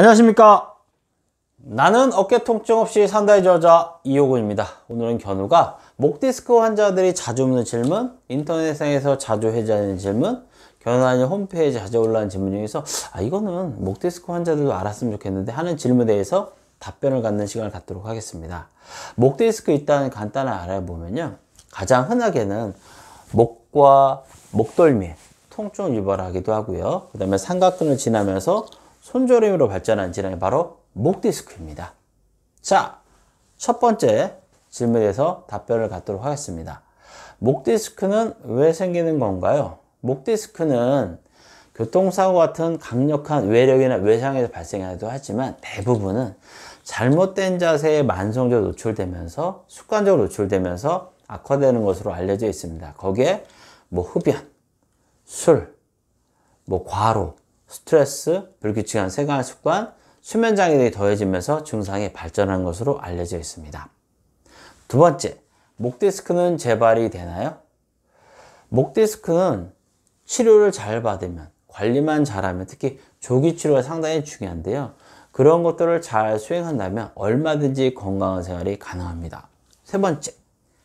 안녕하십니까? 나는 어깨 통증 없이 산다의 저자 이호근입니다. 오늘은 견우가 목 디스크 환자들이 자주 묻는 질문 인터넷상에서 자주 회자하는 질문 견우아니 홈페이지 자주 올라오는 질문 중에서 아 이거는 목 디스크 환자들도 알았으면 좋겠는데 하는 질문에 대해서 답변을 갖는 시간을 갖도록 하겠습니다. 목 디스크 일단 간단하게 알아보면요. 가장 흔하게는 목과 목덜미에 통증을 유발하기도 하고요. 그 다음에 삼각근을 지나면서 손저림으로 발전한 질환이 바로 목 디스크입니다. 자, 첫 번째 질문에 대해서 답변을 갖도록 하겠습니다. 목 디스크는 왜 생기는 건가요? 목 디스크는 교통사고 같은 강력한 외력이나 외상에서 발생하기도 하지만 대부분은 잘못된 자세에 만성적으로 노출되면서 습관적으로 노출되면서 악화되는 것으로 알려져 있습니다. 거기에 뭐 흡연, 술, 뭐 과로, 스트레스, 불규칙한 생활 습관, 수면 장애 등이 더해지면서 증상이 발전한 것으로 알려져 있습니다. 두 번째, 목 디스크는 재발이 되나요? 목 디스크는 치료를 잘 받으면, 관리만 잘하면, 특히 조기 치료가 상당히 중요한데요. 그런 것들을 잘 수행한다면 얼마든지 건강한 생활이 가능합니다. 세 번째,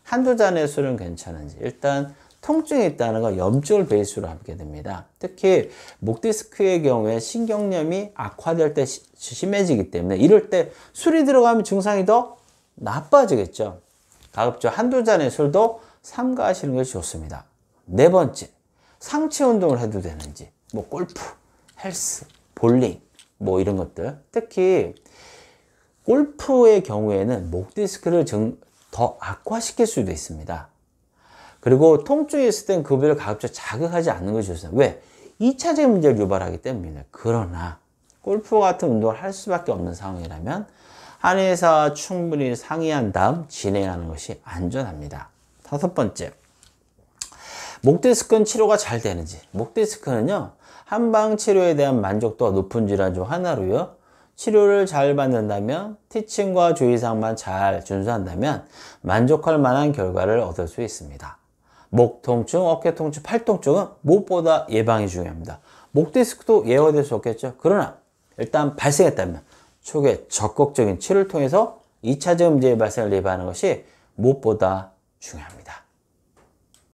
한두 잔의 술은 괜찮은지. 일단 통증이 있다는 건 염증을 베이스로 하게 됩니다. 특히 목 디스크의 경우에 신경염이 악화될 때 심해지기 때문에 이럴 때 술이 들어가면 증상이 더 나빠지겠죠. 가급적 한두 잔의 술도 삼가하시는 것이 좋습니다. 네 번째, 상체 운동을 해도 되는지, 뭐 골프, 헬스, 볼링, 뭐 이런 것들. 특히 골프의 경우에는 목 디스크를 더 악화시킬 수도 있습니다. 그리고 통증이 있을 땐그 부위를 가급적 자극하지 않는 것이 좋습니다. 왜? 2차적 문제를 유발하기 때문에. 그러나 골프 같은 운동을 할 수밖에 없는 상황이라면 한의사 충분히 상의한 다음 진행하는 것이 안전합니다. 다섯 번째. 목 디스크는 치료가 잘 되는지. 목 디스크는요. 한방 치료에 대한 만족도가 높은 질환 중 하나로요. 치료를 잘 받는다면 티칭과 주의사항만 잘 준수한다면 만족할 만한 결과를 얻을 수 있습니다. 목 통증, 어깨 통증, 팔 통증은 무엇보다 예방이 중요합니다. 목 디스크도 예외될 수 없겠죠. 그러나 일단 발생했다면 초기에 적극적인 치료를 통해서 2차적 문제의 발생을 예방하는 것이 무엇보다 중요합니다.